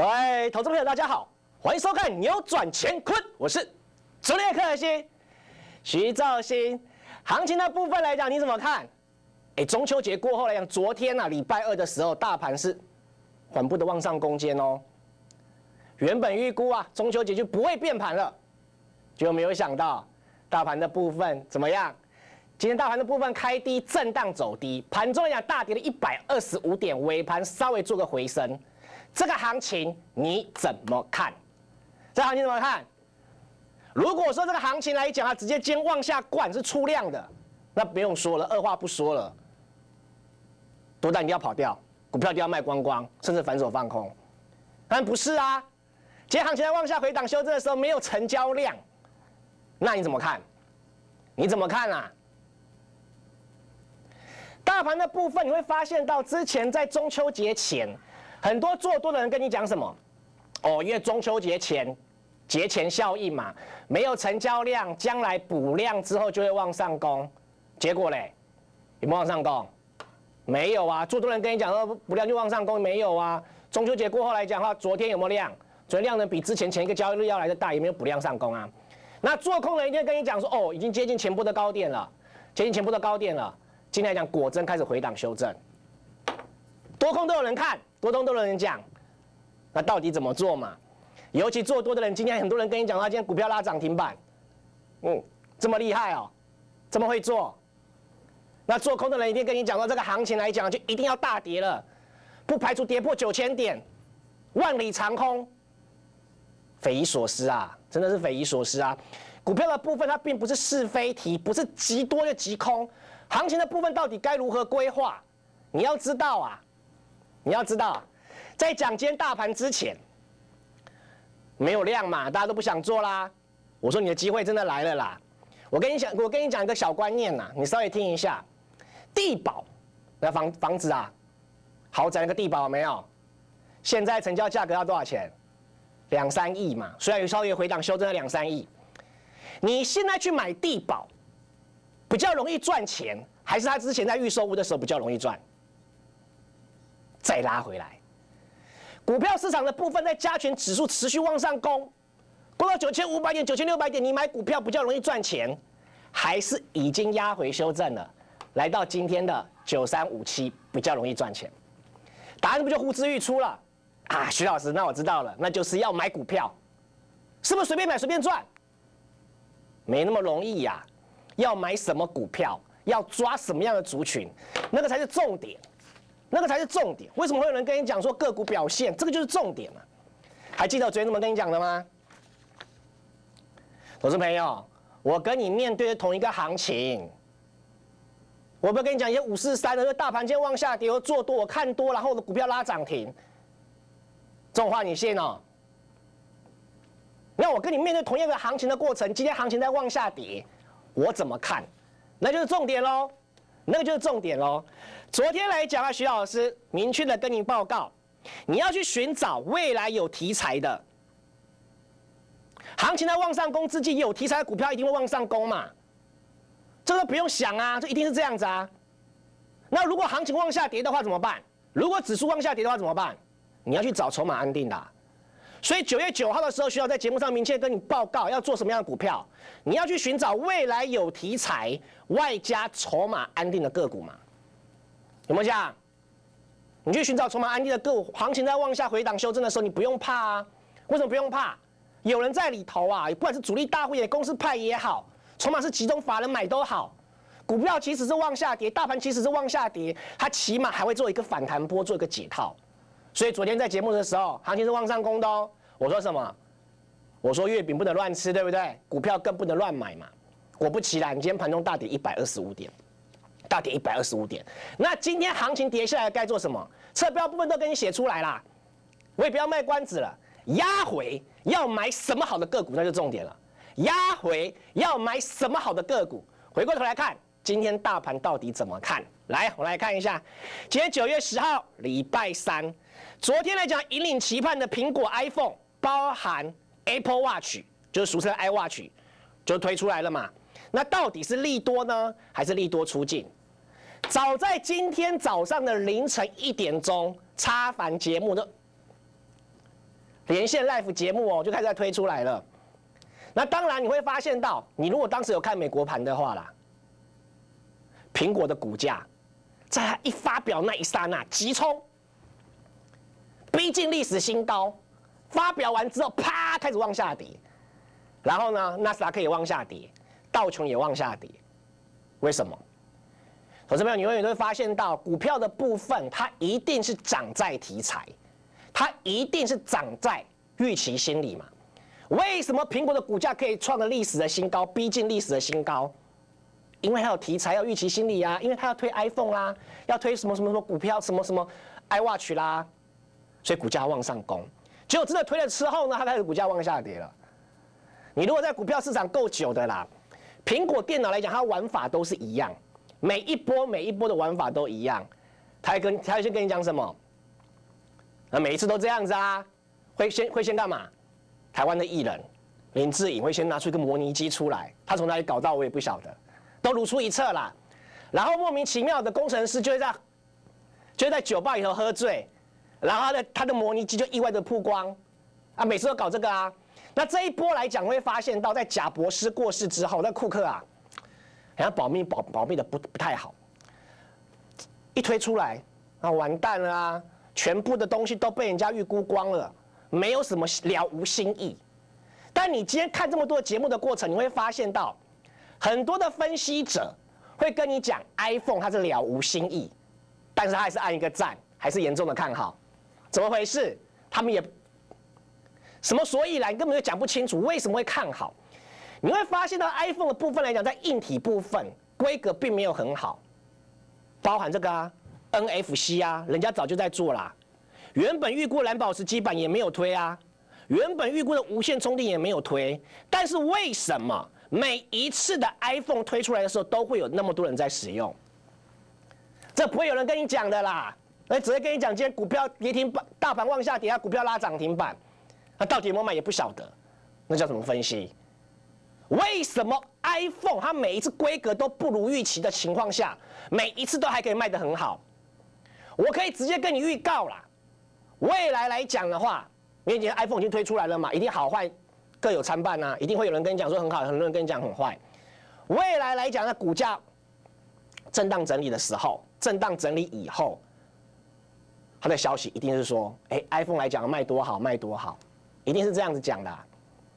各位投资朋友，大家好，欢迎收看《扭转乾坤》，我是主力克星徐兆新。行情的部分来讲，你怎么看？哎，中秋节过后来讲，昨天啊，礼拜二的时候，大盘是缓步的往上攻坚哦。原本预估啊，中秋节就不会变盘了，结果没有想到，大盘的部分怎么样？今天大盘的部分开低震荡走低，盘中来讲大跌了一百二十五点，尾盘稍微做个回升。这个行情你怎么看？这行情怎么看？如果说这个行情来讲啊，直接肩往下灌是出量的，那不用说了，二话不说了，多单一定要跑掉，股票一定要卖光光，甚至反手放空。但不是啊，今天行情在往下回档修正的时候没有成交量，那你怎么看？你怎么看啊？大盘的部分，你会发现到之前在中秋节前，很多做多的人跟你讲什么？哦，因为中秋节前节前效应嘛，没有成交量，将来补量之后就会往上攻。结果嘞，有没有往上攻？没有啊，做多人跟你讲说补量就往上攻，没有啊。中秋节过后来讲的话，昨天有没有量？昨天量能比之前前一个交易日要来的大，有没有补量上攻啊？那做空人一定跟你讲说，哦，已经接近前波的高点了，接近前波的高点了。今天来讲，果真开始回档修正，多空都有人看，多空都有人讲，那到底怎么做嘛？尤其做多的人，今天很多人跟你讲，他今天股票拉涨停板，嗯，这么厉害哦，这么会做。那做空的人一定跟你讲到，这个行情来讲就一定要大跌了，不排除跌破九千点，万里长空，匪夷所思啊，真的是匪夷所思啊！股票的部分它并不是是非题，不是极多就极空。行情的部分到底该如何规划？你要知道啊，你要知道，在讲今天大盘之前，没有量嘛，大家都不想做啦。我说你的机会真的来了啦！我跟你讲，我跟你讲一个小观念呐，你稍微听一下。地保那房房子啊，豪宅那个地保没有？现在成交价格要多少钱？两三亿嘛。虽然有稍微回档修正了两三亿，你现在去买地保。比较容易赚钱，还是他之前在预售屋的时候比较容易赚？再拉回来，股票市场的部分在加权指数持续往上攻，攻到九千五百点、九千六百点，你买股票比较容易赚钱，还是已经压回修正了，来到今天的九三五七比较容易赚钱？答案不就呼之欲出了？啊，徐老师，那我知道了，那就是要买股票，是不是随便买随便赚？没那么容易呀。要买什么股票，要抓什么样的族群，那个才是重点，那个才是重点。为什么会有人跟你讲说个股表现，这个就是重点嘛？还记得我昨天怎么跟你讲的吗？投资朋友，我跟你面对的同一个行情，我不要跟你讲一些五四三的，大盘今天往下跌，我做多，我看多，然后我的股票拉涨停，这种话你信哦？那我跟你面对同样的行情的过程，今天行情在往下跌。我怎么看，那就是重点喽，那个就是重点喽。昨天来讲啊，徐老师明确的跟您报告，你要去寻找未来有题材的，行情在往上攻之际，有题材的股票一定会往上攻嘛，这个不用想啊，这一定是这样子啊。那如果行情往下跌的话怎么办？如果指数往下跌的话怎么办？你要去找筹码安定的。所以九月九号的时候，需要在节目上明确跟你报告要做什么样的股票。你要去寻找未来有题材、外加筹码安定的个股嘛？有没有讲？你去寻找筹码安定的个股，行情在往下回档修正的时候，你不用怕啊。为什么不用怕？有人在里头啊，不管是主力大户也、公司派也好，筹码是集中法人买都好，股票其实是往下跌，大盘其实是往下跌，它起码还会做一个反弹波，做一个解套。所以昨天在节目的时候，行情是往上攻的哦。我说什么？我说月饼不能乱吃，对不对？股票更不能乱买嘛。果不其然，今天盘中大跌一百二十五点，大跌一百二十五点。那今天行情跌下来该做什么？侧标部分都给你写出来啦。我也不要卖关子了。压回要买什么好的个股，那就重点了。压回要买什么好的个股？回过头来看，今天大盘到底怎么看？来，我来看一下。今天九月十号，礼拜三。昨天来讲，引领期盼的苹果 iPhone，包含 Apple Watch，就是俗称 iWatch，就推出来了嘛。那到底是利多呢，还是利多出尽？早在今天早上的凌晨一点钟，插凡节目的连线 live 节目哦，就开始在推出来了。那当然你会发现到，你如果当时有看美国盘的话啦，苹果的股价在它一发表那一刹那急冲，逼近历史新高，发表完之后啪开始往下跌，然后呢，纳斯达克也往下跌，道琼也往下跌，为什么？投资朋友，你永远都会发现到股票的部分，它一定是涨在题材，它一定是涨在预期心理嘛。为什么苹果的股价可以创了历史的新高，逼近历史的新高？因为它有题材，要预期心理啊，因为它要推 iPhone 啦，要推什么什么什么股票，什么什么 iWatch 啦，所以股价往上攻。结果真的推了之后呢，它开始股价往下跌了。你如果在股票市场够久的啦，苹果电脑来讲，它玩法都是一样。每一波每一波的玩法都一样，他还跟他会先跟你讲什么？那每一次都这样子啊，会先会先干嘛？台湾的艺人林志颖会先拿出一个模拟机出来，他从哪里搞到我也不晓得，都如出一辙啦。然后莫名其妙的工程师就会在就在酒吧里头喝醉，然后他的他的模拟机就意外的曝光啊，每次都搞这个啊。那这一波来讲会发现到，在贾博士过世之后，那库克啊。人家保密保保密的不不太好，一推出来，啊完蛋了啊！全部的东西都被人家预估光了，没有什么了无新意。但你今天看这么多节目的过程，你会发现到很多的分析者会跟你讲 iPhone 它是了无新意，但是他还是按一个赞，还是严重的看好，怎么回事？他们也什么所以然根本就讲不清楚为什么会看好。你会发现到 iPhone 的部分来讲，在硬体部分规格并没有很好，包含这个啊 NFC 啊，人家早就在做啦。原本预估蓝宝石基板也没有推啊，原本预估的无线充电也没有推。但是为什么每一次的 iPhone 推出来的时候，都会有那么多人在使用？这不会有人跟你讲的啦，那只会跟你讲今天股票跌停板，大盘往下跌啊，股票拉涨停板，那到底有没有买也不晓得，那叫什么分析？为什么 iPhone 它每一次规格都不如预期的情况下，每一次都还可以卖得很好？我可以直接跟你预告啦，未来来讲的话，因为今天 iPhone 已经推出来了嘛，一定好坏各有参半呐，一定会有人跟你讲说很好，很多人跟你讲很坏。未来来讲，呢，股价震荡整理的时候，震荡整理以后，它的消息一定是说，哎，iPhone 来讲卖多好，卖多好，一定是这样子讲的，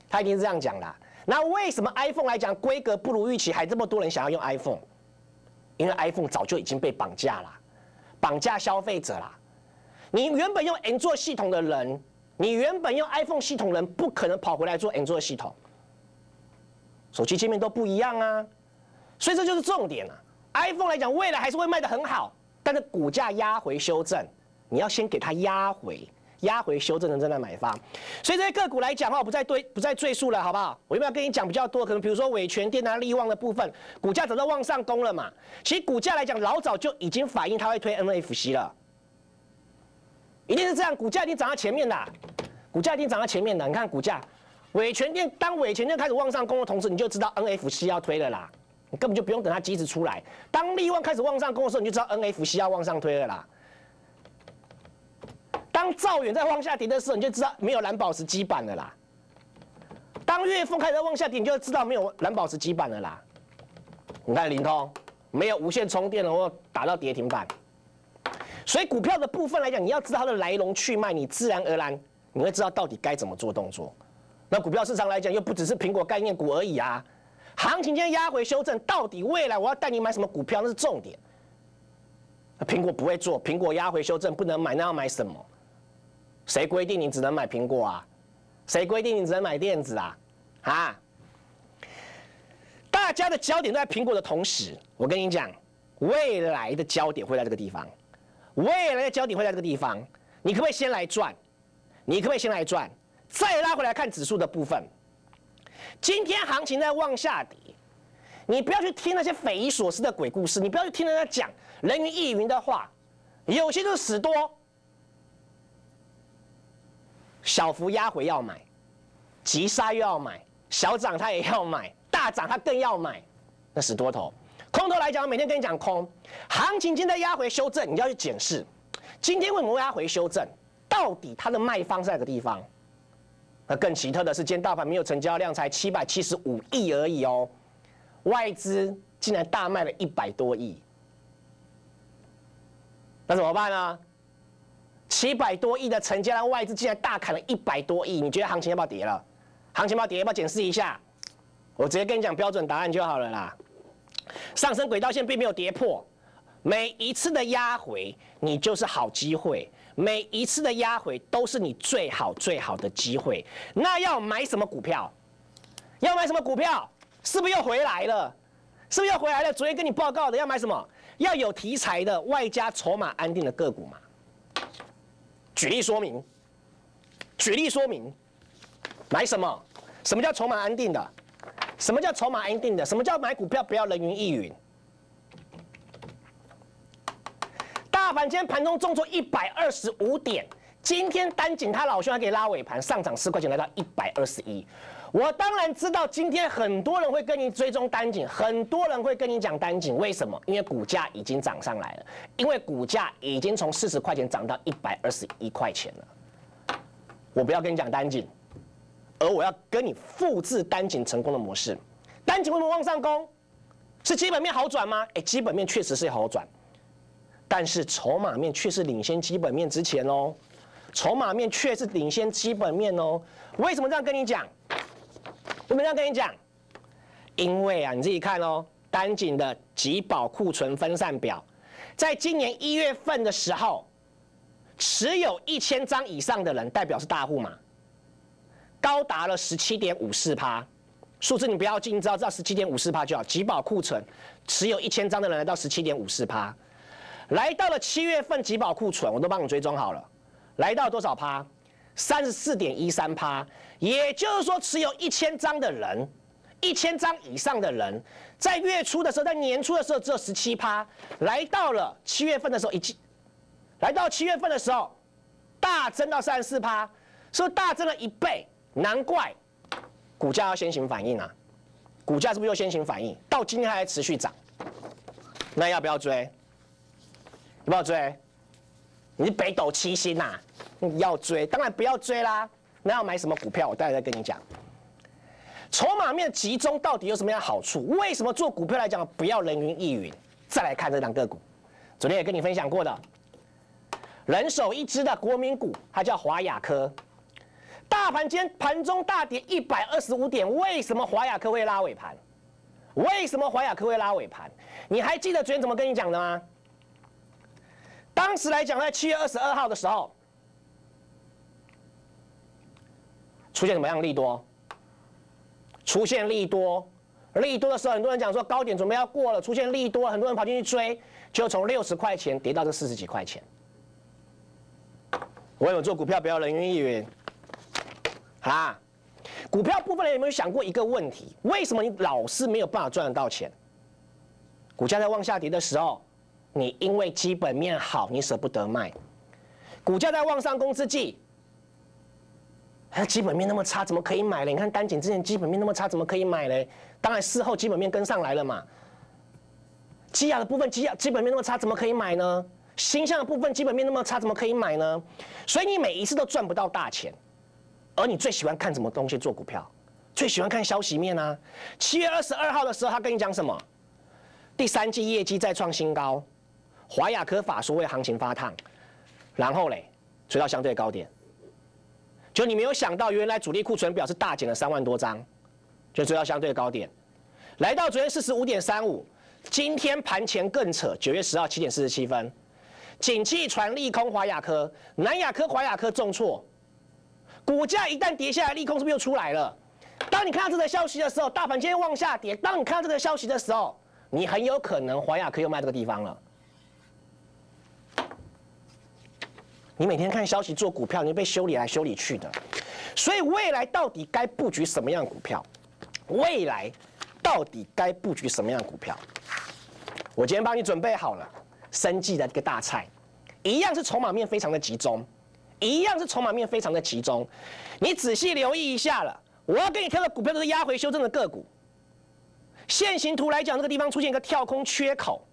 他一定是这样讲的。那为什么 iPhone 来讲规格不如预期，还这么多人想要用 iPhone？因为 iPhone 早就已经被绑架了，绑架消费者啦。你原本用 Android 系统的人，你原本用 iPhone 系统的人，不可能跑回来做 Android 系统。手机界面都不一样啊，所以这就是重点啊。iPhone 来讲，未来还是会卖得很好，但是股价压回修正，你要先给它压回。压回修正的正在买方，所以这些个股来讲的话，我不再对不再赘述了，好不好？我有没有跟你讲比较多？可能比如说伟权电啊、利旺的部分，股价早就往上攻了嘛。其实股价来讲，老早就已经反映它会推 NFC 了，一定是这样。股价已经涨到前面的，股价已经涨到前面的。你看股价，伟权电当伟权电开始往上攻的同时，你就知道 NFC 要推了啦。你根本就不用等它机子出来。当利旺开始往上攻的时候，你就知道 NFC 要往上推了啦。当兆远在往下跌的时候，你就知道没有蓝宝石基板了啦。当月峰开始往下跌，你就知道没有蓝宝石基板了啦。你看灵通没有无线充电了，我打到跌停板。所以股票的部分来讲，你要知道它的来龙去脉，你自然而然你会知道到底该怎么做动作。那股票市场来讲，又不只是苹果概念股而已啊。行情今天压回修正，到底未来我要带你买什么股票，那是重点。苹果不会做，苹果压回修正不能买，那要买什么？谁规定你只能买苹果啊？谁规定你只能买电子啊？啊！大家的焦点都在苹果的同时，我跟你讲，未来的焦点会在这个地方，未来的焦点会在这个地方。你可不可以先来赚？你可不可以先来赚？再拉回来看指数的部分。今天行情在往下跌，你不要去听那些匪夷所思的鬼故事，你不要去听人家讲人云亦云的话，有些就是死多。小幅压回要买，急杀又要买，小涨它也要买，大涨它更要买，那是多头。空头来讲，每天跟你讲空，行情今天压回修正，你要去检视，今天为什么压回修正？到底它的卖方在哪个地方？那更奇特的是，今天大盘没有成交量，才七百七十五亿而已哦，外资竟然大卖了一百多亿，那怎么办呢？七百多亿的成交量，外资竟然大砍了一百多亿，你觉得行情要不要跌了？行情要不要跌？要不要检视一下？我直接跟你讲标准答案就好了啦。上升轨道线并没有跌破，每一次的压回，你就是好机会。每一次的压回都是你最好最好的机会。那要买什么股票？要买什么股票？是不是又回来了？是不是又回来了？昨天跟你报告的要买什么？要有题材的，外加筹码安定的个股嘛。举例说明。举例说明。买什么？什么叫筹码安定的？什么叫筹码安定的？什么叫买股票不要人云亦云？大盘今天盘中重挫一百二十五点，今天单井他老兄还给拉尾盘上涨四块钱，来到一百二十一。我当然知道今天很多人会跟你追踪单井，很多人会跟你讲单井，为什么？因为股价已经涨上来了，因为股价已经从四十块钱涨到一百二十一块钱了。我不要跟你讲单井，而我要跟你复制单井成功的模式。单井为什么往上攻？是基本面好转吗？哎，基本面确实是好转。但是筹码面却是领先基本面之前哦，筹码面却是领先基本面哦。为什么这样跟你讲？怎么样跟你讲？因为啊，你自己看哦，单井的集保库存分散表，在今年一月份的时候，持有一千张以上的人代表是大户嘛，高达了十七点五四趴。数字你不要记，知道知道十七点五四趴就好。集保库存持有一千张的人来到十七点五四趴。来到了七月份，集保库存我都帮你追踪好了，来到多少趴？三十四点一三趴，也就是说，持有一千张的人，一千张以上的人，在月初的时候，在年初的时候只有十七趴，来到了七月份的时候，一，来到七月份的时候，大增到三十四趴，是不是大增了一倍？难怪股价要先行反应啊！股价是不是又先行反应？到今天还在持续涨，那要不要追？要不要追？你是北斗七星呐？要追，当然不要追啦。那要买什么股票？我待会再跟你讲。筹码面集中到底有什么样的好处？为什么做股票来讲不要人云亦云？再来看这两个股，昨天也跟你分享过的，人手一支的国民股，它叫华亚科。大盘今天盘中大跌一百二十五点，为什么华亚科会拉尾盘？为什么华亚科会拉尾盘？你还记得昨天怎么跟你讲的吗？当时来讲，在七月二十二号的时候，出现什么样利多？出现利多，利多的时候，很多人讲说高点准备要过了，出现利多，很多人跑进去追，就从六十块钱跌到这四十几块钱。我有做股票，不要人云亦云。好啦，股票部分人有没有想过一个问题？为什么你老是没有办法赚得到钱？股价在往下跌的时候。你因为基本面好，你舍不得卖，股价在往上攻之际，它基本面那么差，怎么可以买呢？你看单井之前基本面那么差，怎么可以买呢？当然事后基本面跟上来了嘛。基亚的部分基亚基本面那么差，怎么可以买呢？新向的部分基本面那么差，怎么可以买呢？所以你每一次都赚不到大钱，而你最喜欢看什么东西做股票？最喜欢看消息面啊。七月二十二号的时候，他跟你讲什么？第三季业绩再创新高。华亚科法说为行情发烫，然后嘞，追到相对高点，就你没有想到，原来主力库存表是大减了三万多张，就追到相对高点，来到昨天四十五点三五，今天盘前更扯，九月十号七点四十七分，景气传利空，华亚科、南亚科、华亚科重挫，股价一旦跌下来，利空是不是又出来了？当你看到这个消息的时候，大盘今天往下跌，当你看到这个消息的时候，你很有可能华亚科又卖这个地方了。你每天看消息做股票，你被修理来修理去的，所以未来到底该布局什么样股票？未来到底该布局什么样股票？我今天帮你准备好了，生计的一个大菜，一样是筹码面非常的集中，一样是筹码面非常的集中。你仔细留意一下了，我要给你挑的股票都是压回修正的个股。线形图来讲，这个地方出现一个跳空缺口，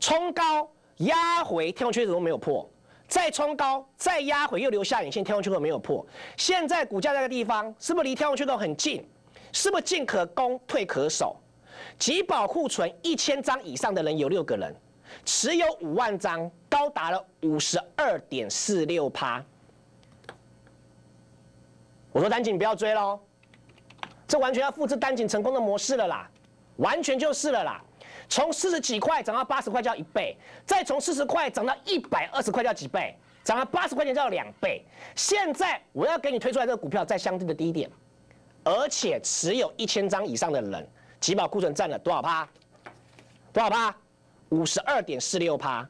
冲高压回跳空缺口都没有破。再冲高，再压回，又留下影线，天空缺口没有破。现在股价这个地方，是不是离天空缺口很近？是不是进可攻，退可守？集保库存一千张以上的人有六个人，持有五万张，高达了五十二点四六趴。我说丹景不要追喽，这完全要复制丹景成功的模式了啦，完全就是了啦。从四十几块涨到八十块就要一倍，再从四十块涨到一百二十块就要几倍，涨到八十块钱就要两倍。现在我要给你推出来这个股票在相对的低点，而且持有一千张以上的人，起码库存占了多少趴？多少趴？五十二点四六趴。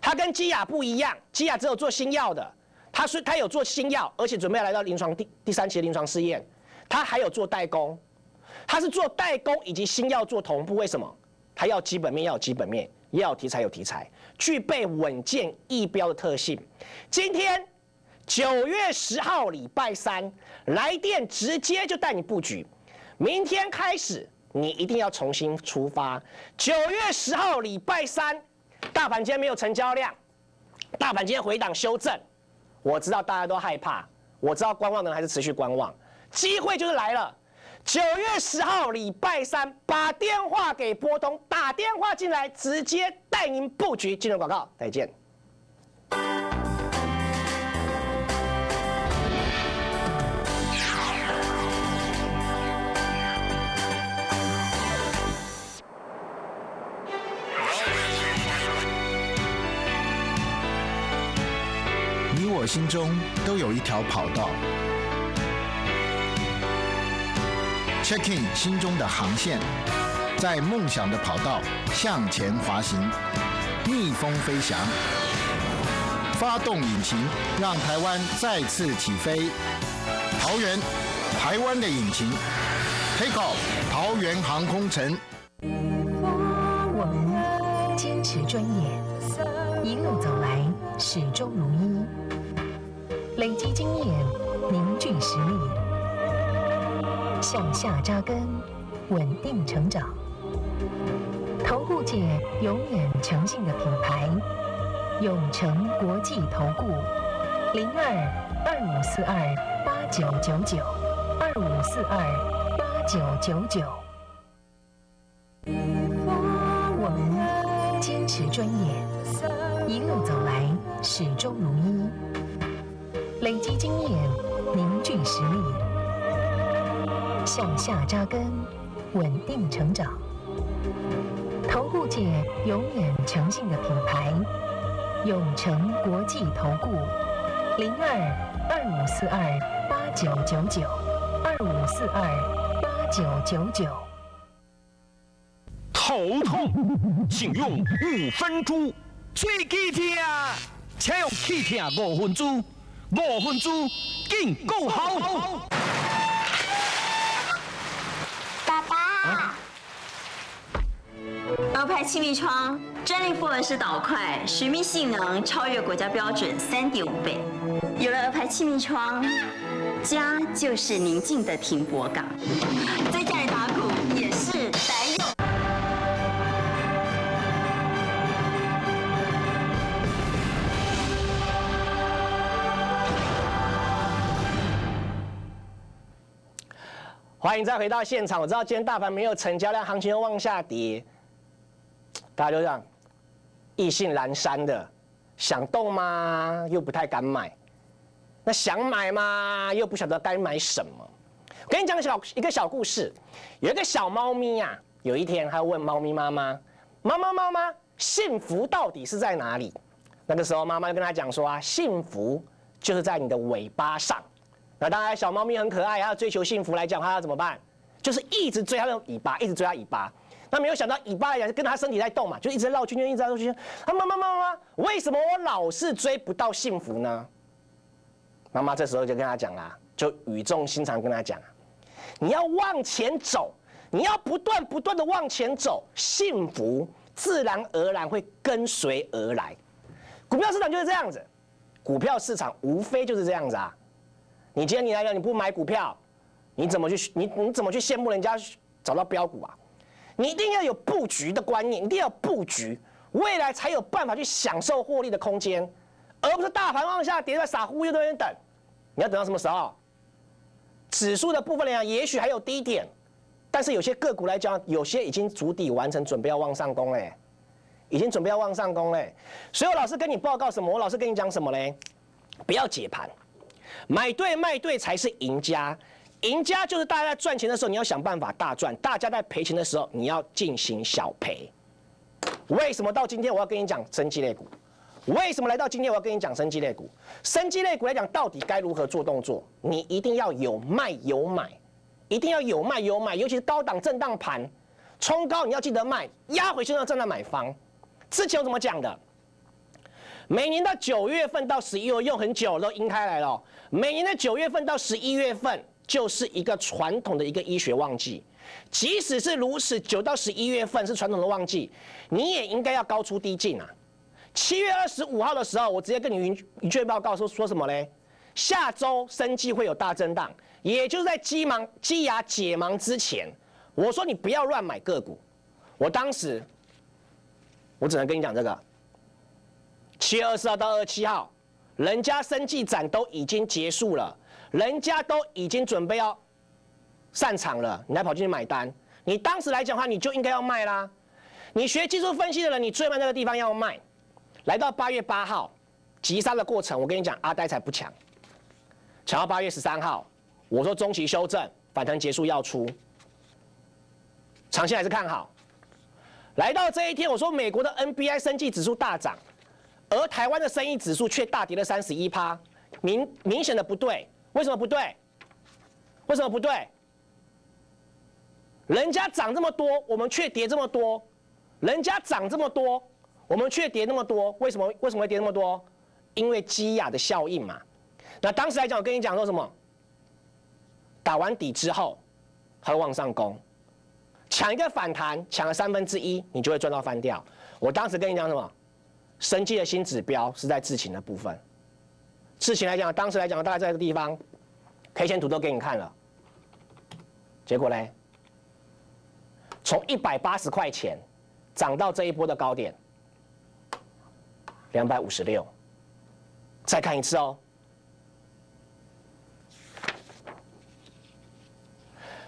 它跟基亚不一样，基亚只有做新药的，它是它有做新药，而且准备要来到临床第第三期的临床试验，它还有做代工，它是做代工以及新药做同步，为什么？它要基本面，要有基本面；要题材，有题材，具备稳健易标的特性。今天九月十号，礼拜三，来电直接就带你布局。明天开始，你一定要重新出发。九月十号，礼拜三，大盘今天没有成交量，大盘今天回档修正。我知道大家都害怕，我知道观望的还是持续观望，机会就是来了。九月十号，礼拜三，把电话给拨通，打电话进来，直接带您布局。金融广告，再见。你我心中都有一条跑道。Checking 心中的航线，在梦想的跑道向前滑行，逆风飞翔，发动引擎，让台湾再次起飞。桃园，台湾的引擎，Take off，桃园航空城。我们坚持专业，一路走来始终如一，累积经验，凝聚实力。向下扎根，稳定成长。投顾界永远诚信的品牌，永诚国际投顾，零二二五四二八九九九，二五四二八九九九。我们坚持专业，一路走来始终如一，累积经验，凝聚实力。向下扎根，稳定成长。投顾界永远诚信的品牌，永诚国际投顾，零二二五四二八九九九，二五四二八九九九。头痛，请用五分猪。最气痛，请用气痛五分猪。五分猪，更够好。鹅牌气密窗专利复合式导块，水密性能超越国家标准三点五倍。有了鹅牌气密窗，家就是宁静的停泊港，在家里打鼓也是待用。欢迎再回到现场。我知道今天大盘没有成交量，行情又往下跌。大家就这样，意兴阑珊的，想动吗？又不太敢买。那想买吗？又不晓得该买什么。我跟你讲个小一个小故事，有一个小猫咪呀，有一天它问猫咪妈妈：“妈妈妈妈，幸福到底是在哪里？”那个时候妈妈就跟他讲说：“啊，幸福就是在你的尾巴上。”那当然，小猫咪很可爱，它要追求幸福来讲，它要怎么办？就是一直追它的尾巴，一直追它尾巴。他没有想到尾巴来讲，跟他身体在动嘛，就一直绕圈圈，一直绕圈圈。他妈妈妈妈，为什么我老是追不到幸福呢？妈妈这时候就跟他讲啦，就语重心长跟他讲，你要往前走，你要不断不断的往前走，幸福自然而然会跟随而来。股票市场就是这样子，股票市场无非就是这样子啊。你今天你来讲你不买股票，你怎么去你你怎么去羡慕人家找到标股啊？你一定要有布局的观念，一定要布局，未来才有办法去享受获利的空间，而不是大盘往下跌在傻乎乎在那边等。你要等到什么时候？指数的部分来讲，也许还有低点，但是有些个股来讲，有些已经筑底完成，准备要往上攻嘞，已经准备要往上攻嘞。所以我老师跟你报告什么？我老师跟你讲什么嘞？不要解盘，买对卖对才是赢家。赢家就是大家在赚钱的时候，你要想办法大赚；大家在赔钱的时候，你要进行小赔。为什么到今天我要跟你讲生机类股？为什么来到今天我要跟你讲生机类股？生机类股来讲，到底该如何做动作？你一定要有卖有买，一定要有卖有买，尤其是高档震荡盘，冲高你要记得卖，压回去要站在买方。之前我怎么讲的？每年到九月份到十一月用很久都阴开来了，每年的九月份到十一月份。就是一个传统的一个医学旺季，即使是如此，九到十一月份是传统的旺季，你也应该要高出低进啊。七月二十五号的时候，我直接跟你云云确报告说说什么嘞？下周生计会有大震荡，也就是在鸡盲鸡牙解盲之前，我说你不要乱买个股。我当时我只能跟你讲这个。七月二十号到二十七号，人家生计展都已经结束了。人家都已经准备要散场了，你还跑进去买单？你当时来讲话，你就应该要卖啦。你学技术分析的人，你最慢那个地方要卖。来到八月八号急杀的过程，我跟你讲，阿呆才不抢。抢到八月十三号，我说中期修正反弹结束要出，长线还是看好。来到这一天，我说美国的 NBI 升绩指数大涨，而台湾的生意指数却大跌了三十一趴，明明显的不对。为什么不对？为什么不对？人家涨这么多，我们却跌这么多；人家涨这么多，我们却跌那么多。为什么？为什么会跌那么多？因为基亚的效应嘛。那当时来讲，我跟你讲说什么？打完底之后，它会往上攻，抢一个反弹，抢了三分之一，你就会赚到翻掉。我当时跟你讲什么？生计的新指标是在智勤的部分。事情来讲，当时来讲，大概在这个地方，K 线图都给你看了。结果呢，从一百八十块钱涨到这一波的高点，两百五十六。再看一次哦。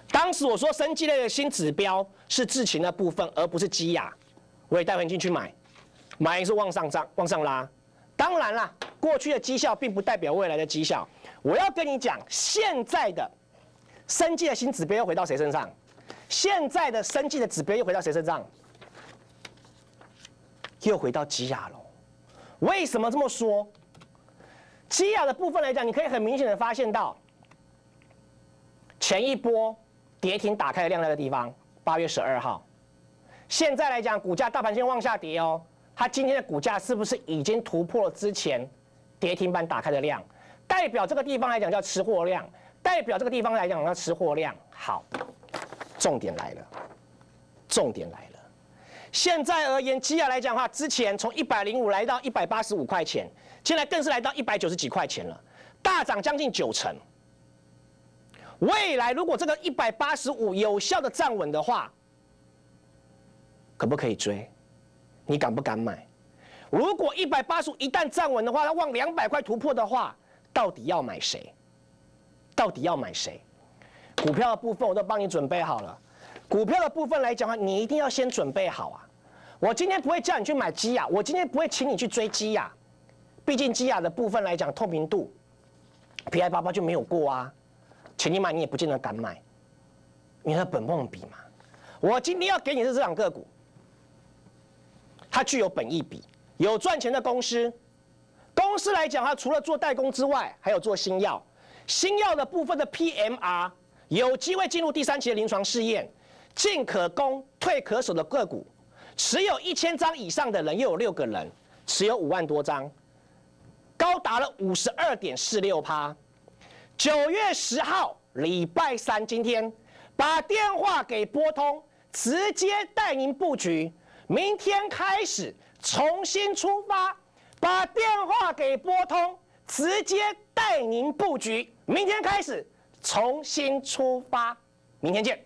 当时我说，生技类的新指标是智勤的部分，而不是基亚。我也带回进去买，买是往上涨，往上拉。当然啦。过去的绩效并不代表未来的绩效。我要跟你讲，现在的生计的新指标又回到谁身上？现在的生计的指标又回到谁身上？又回到基亚了。为什么这么说？基亚的部分来讲，你可以很明显的发现到，前一波跌停打开的量那个地方，八月十二号。现在来讲，股价大盘先往下跌哦，它今天的股价是不是已经突破了之前？跌停板打开的量，代表这个地方来讲叫吃货量，代表这个地方来讲叫吃货量。好，重点来了，重点来了。现在而言，基亚来讲的话，之前从一百零五来到一百八十五块钱，现在更是来到一百九十几块钱了，大涨将近九成。未来如果这个一百八十五有效的站稳的话，可不可以追？你敢不敢买？如果一百八十五一旦站稳的话，它往两百块突破的话，到底要买谁？到底要买谁？股票的部分我都帮你准备好了。股票的部分来讲的话，你一定要先准备好啊！我今天不会叫你去买基亚，我今天不会请你去追基亚，毕竟基亚的部分来讲，透明度 P I 八八就没有过啊。请你买，你也不见得敢买，因为它本梦比嘛。我今天要给你的这两个股，它具有本意比。有赚钱的公司，公司来讲，它除了做代工之外，还有做新药。新药的部分的 PMR 有机会进入第三期的临床试验，进可攻退可守的个股，持有一千张以上的人又有六个人，持有五万多张，高达了五十二点四六趴。九月十号，礼拜三，今天把电话给拨通，直接带您布局，明天开始。重新出发，把电话给拨通，直接带您布局。明天开始重新出发，明天见。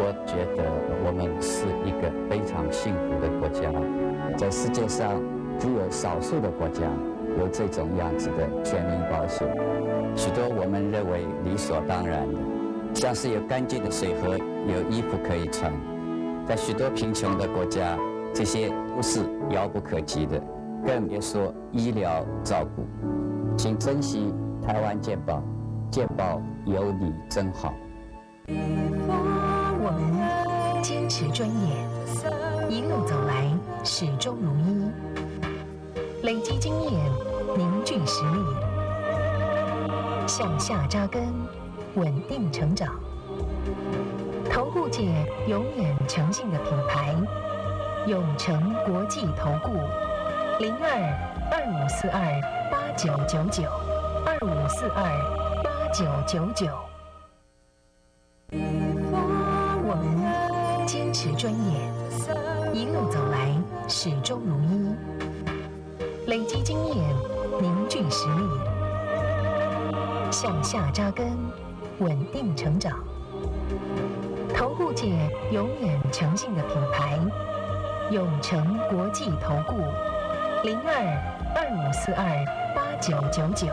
我觉得我们是一个非常幸福的国家，在世界上只有少数的国家有这种样子的全民保险，许多我们认为理所当然的，像是有干净的水和有衣服可以穿，在许多贫穷的国家，这些都是遥不可及的，更别说医疗照顾。请珍惜台湾健保，健保有你真好。我们坚持专业，一路走来始终如一，累积经验，凝聚实力，向下扎根，稳定成长。投顾界永远诚信的品牌，永诚国际投顾，零二二五四二八九九九，二五四二八九九九。扎根，稳定成长。投顾界永远诚信的品牌，永诚国际投顾，零二二五四二八九九九，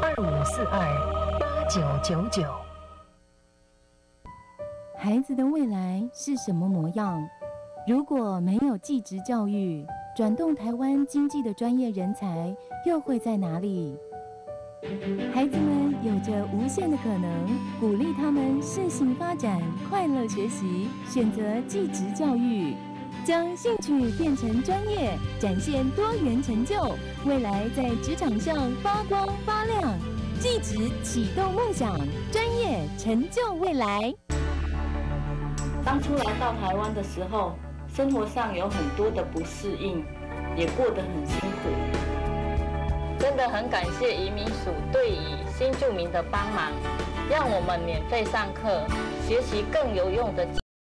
二五四二八九九九。孩子的未来是什么模样？如果没有继职教育，转动台湾经济的专业人才又会在哪里？孩子们有着无限的可能，鼓励他们适性发展、快乐学习，选择技职教育，将兴趣变成专业，展现多元成就，未来在职场上发光发亮。技职启动梦想，专业成就未来。当初来到台湾的时候，生活上有很多的不适应，也过得很辛苦。真的很感谢移民署对于新住民的帮忙，让我们免费上课，学习更有用的